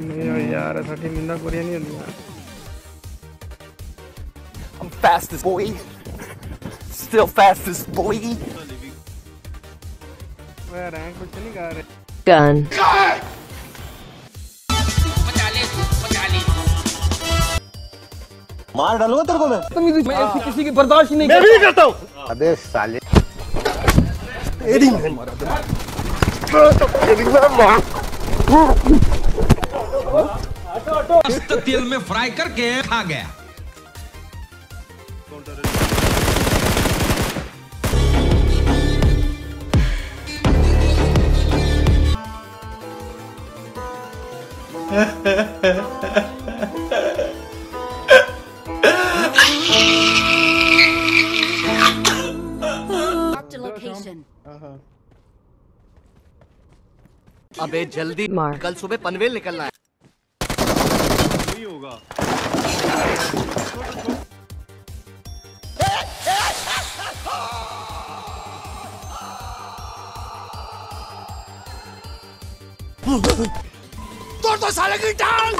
Meu, Yara, só que nem da Coreia nem ali, né? I'm fastest, boy. Still fastest, boy. Pera, hein, curtindo em gara. Gun. Gun! Mar, dá luta, Rogomé. Tá me dizendo, eu fiquei sem perdoagem, nem. Me liga, então! Cadê o Sally? Ele, mano. Ele é vai morrer. मस्त तेल में fry करके खा गया। अबे जल्दी कल सुबह पनवेल निकलना है। तोड़ दो साले की टांग!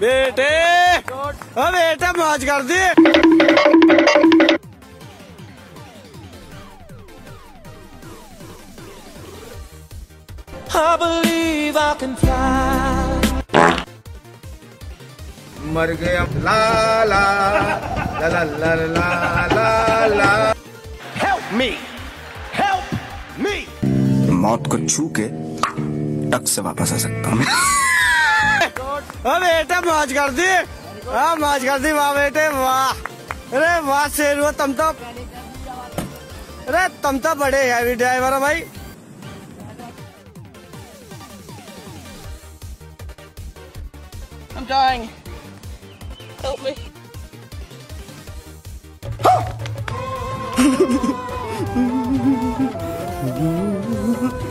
बेटे ओ बेटा मौज कर दी। I believe I can fly. मर गया ला ला ला ला ला ला ला ला हेल्प मी हेल्प मी मौत को छू के टक से वापस आ सकता हूँ। ओ बेटा मौज कर दी। हाँ मौज कर दी वाह बेटे वाह। अरे वाह शेर हुआ तुम तो अरे तुम तो बड़े हैवी ड्राइवर हो भाई। I'm dying. Help me.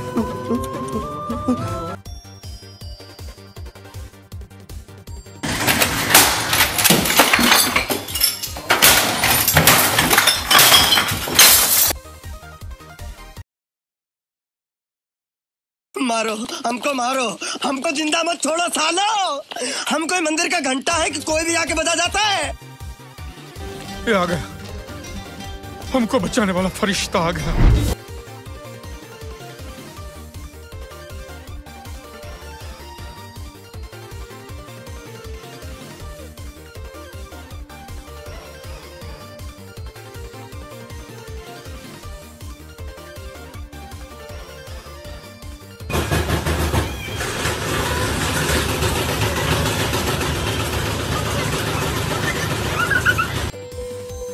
मारो, हमको मारो। हमको ज़िंदा मत छोड़ो, सालो। हम कोई मंदिर का घंटा है कि कोई भी आके बजा जाता है? ये आ गया। हमको बचाने वाला फरिश्ता आ गया।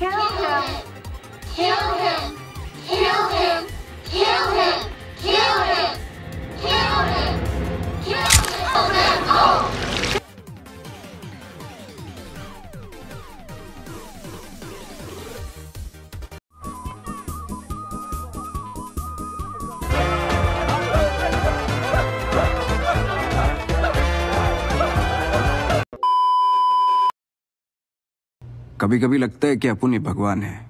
Kill him. Kill him. Kill him. Kill him. Kill him. कभी कभी लगता है कि अपुन ही भगवान है।